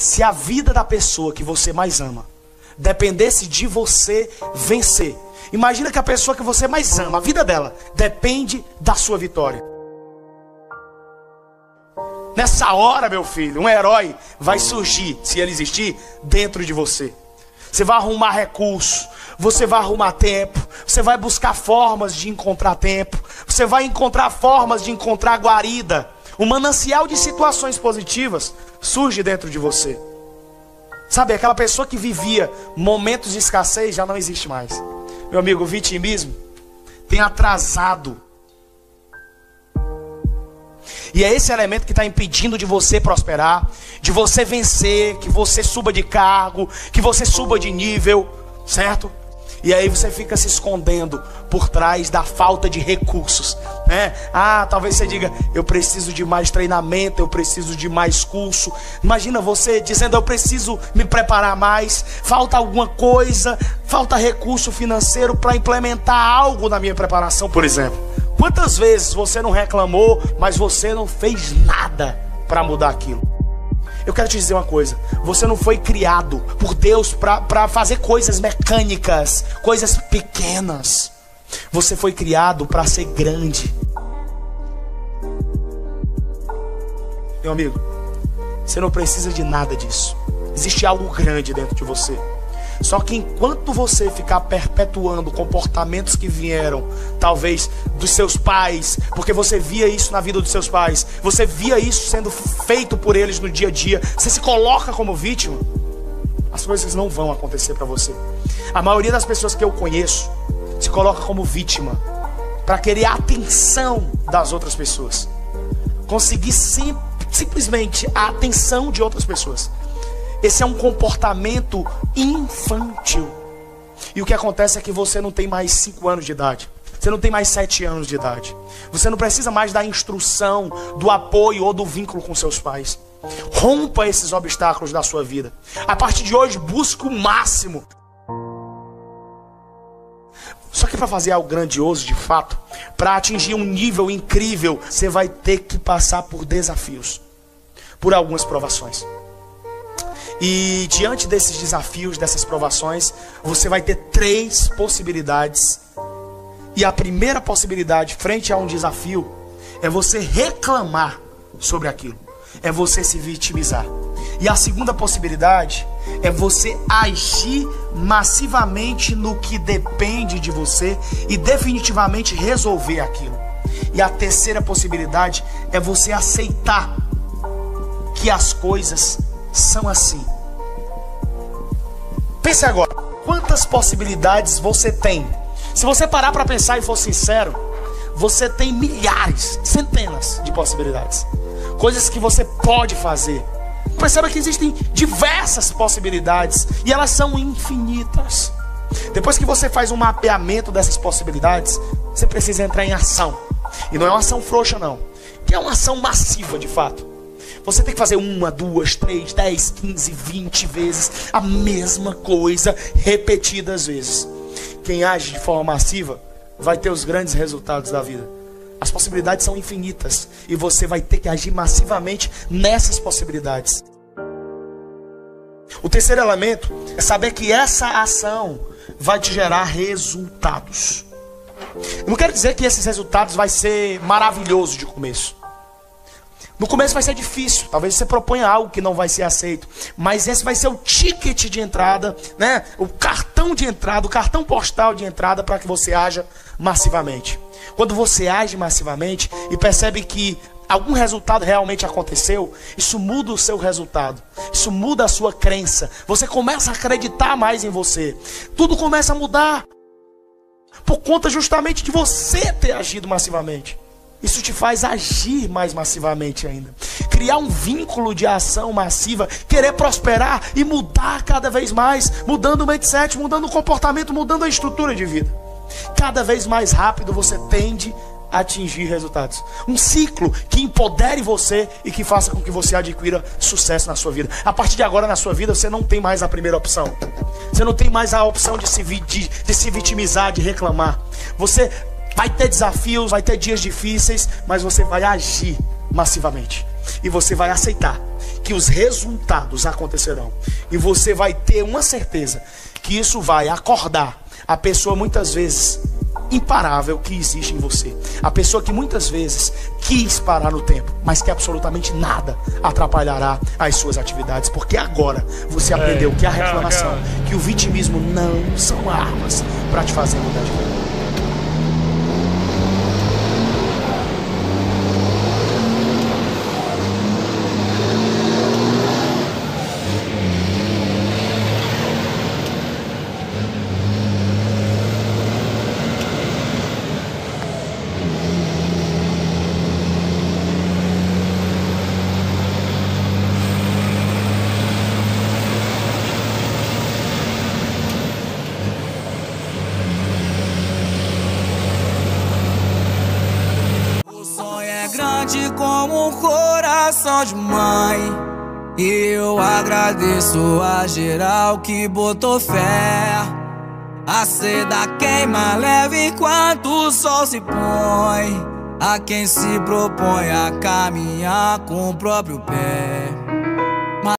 se a vida da pessoa que você mais ama dependesse de você vencer, imagina que a pessoa que você mais ama, a vida dela, depende da sua vitória. Nessa hora, meu filho, um herói vai surgir, se ele existir, dentro de você. Você vai arrumar recurso, você vai arrumar tempo, você vai buscar formas de encontrar tempo, você vai encontrar formas de encontrar guarida. Um manancial de situações positivas surge dentro de você. Sabe, aquela pessoa que vivia momentos de escassez já não existe mais. Meu amigo, o vitimismo tem atrasado e é esse elemento que está impedindo de você prosperar, de você vencer, que você suba de cargo, que você suba de nível, certo? E aí você fica se escondendo por trás da falta de recursos, né? Ah, talvez você diga, eu preciso de mais treinamento, eu preciso de mais curso. Imagina você dizendo, eu preciso me preparar mais, falta alguma coisa, falta recurso financeiro para implementar algo na minha preparação, por exemplo. Quantas vezes você não reclamou, mas você não fez nada para mudar aquilo? Eu quero te dizer uma coisa: você não foi criado por Deus para fazer coisas mecânicas, coisas pequenas. Você foi criado para ser grande. Meu amigo, você não precisa de nada disso. Existe algo grande dentro de você. Só que enquanto você ficar perpetuando comportamentos que vieram, talvez dos seus pais, porque você via isso na vida dos seus pais, você via isso sendo feito por eles no dia a dia, você se coloca como vítima, as coisas não vão acontecer para você. A maioria das pessoas que eu conheço se coloca como vítima para querer a atenção das outras pessoas, conseguir sim, simplesmente a atenção de outras pessoas. Esse é um comportamento infantil. E o que acontece é que você não tem mais 5 anos de idade. Você não tem mais 7 anos de idade. Você não precisa mais da instrução, do apoio ou do vínculo com seus pais. Rompa esses obstáculos da sua vida. A partir de hoje, busque o máximo. Só que para fazer algo grandioso de fato, para atingir um nível incrível, você vai ter que passar por desafios, por algumas provações. E diante desses desafios, dessas provações, você vai ter três possibilidades. E a primeira possibilidade, frente a um desafio, é você reclamar sobre aquilo, é você se vitimizar. E a segunda possibilidade é você agir massivamente no que depende de você e definitivamente resolver aquilo. E a terceira possibilidade é você aceitar que as coisas são assim. Pense agora, quantas possibilidades você tem? Se você parar para pensar e for sincero, você tem milhares, centenas de possibilidades. Coisas que você pode fazer. Perceba que existem diversas possibilidades e elas são infinitas. Depois que você faz um mapeamento dessas possibilidades, você precisa entrar em ação. E não é uma ação frouxa, não. Que é uma ação massiva, de fato. Você tem que fazer uma, duas, três, dez, quinze, vinte vezes a mesma coisa, repetidas vezes. Quem age de forma massiva vai ter os grandes resultados da vida. As possibilidades são infinitas e você vai ter que agir massivamente nessas possibilidades. O terceiro elemento é saber que essa ação vai te gerar resultados. Eu não quero dizer que esses resultados vai ser maravilhoso de começo. No começo vai ser difícil, talvez você proponha algo que não vai ser aceito, mas esse vai ser o ticket de entrada, né? O cartão de entrada, o cartão postal de entrada para que você haja massivamente. Quando você age massivamente e percebe que algum resultado realmente aconteceu, isso muda o seu resultado, isso muda a sua crença. Você começa a acreditar mais em você. Tudo começa a mudar por conta justamente de você ter agido massivamente. Isso te faz agir mais massivamente ainda. Criar um vínculo de ação massiva, querer prosperar e mudar cada vez mais, mudando o mindset, mudando o comportamento, mudando a estrutura de vida. Cada vez mais rápido você tende a atingir resultados. Um ciclo que empodere você e que faça com que você adquira sucesso na sua vida. A partir de agora na sua vida você não tem mais a primeira opção. Você não tem mais a opção de se, de, de se vitimizar, de reclamar. Você Vai ter desafios, vai ter dias difíceis, mas você vai agir massivamente. E você vai aceitar que os resultados acontecerão. E você vai ter uma certeza que isso vai acordar a pessoa muitas vezes imparável que existe em você. A pessoa que muitas vezes quis parar no tempo, mas que absolutamente nada atrapalhará as suas atividades, porque agora você aprendeu que a reclamação, que o vitimismo não são armas para te fazer mudar de vida. Grande como um coração de mãe. E eu agradeço a geral que botou fé. A seda queima leve enquanto o sol se põe. A quem se propõe a caminhar com o próprio pé.